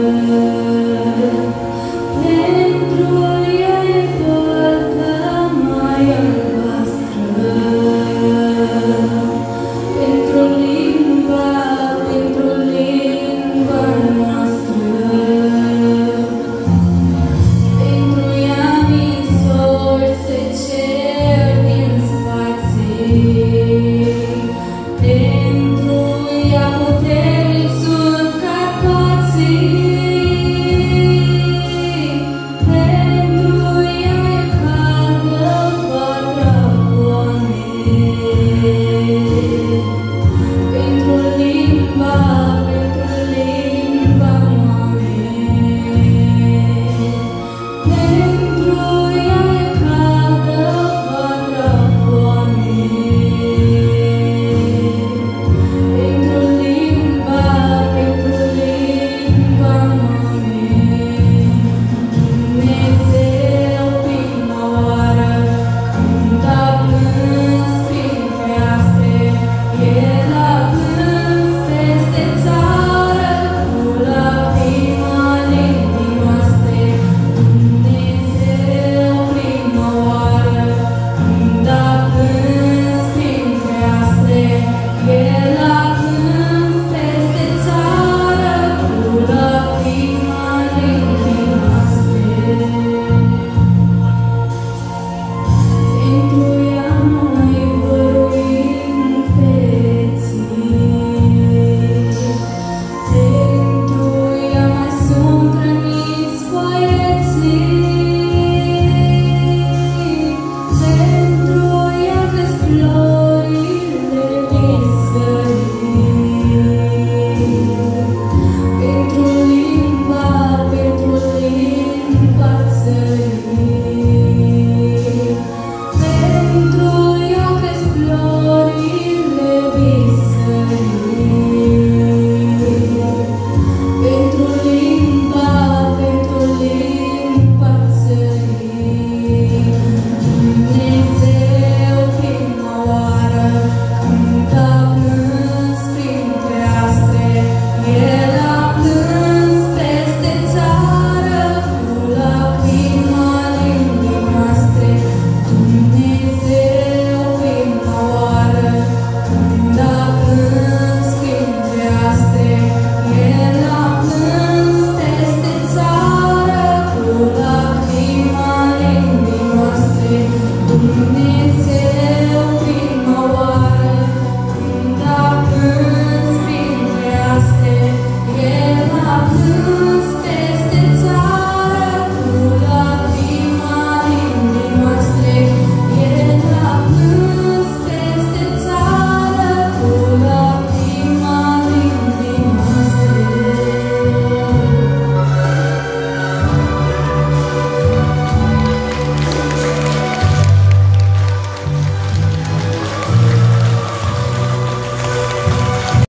Música see.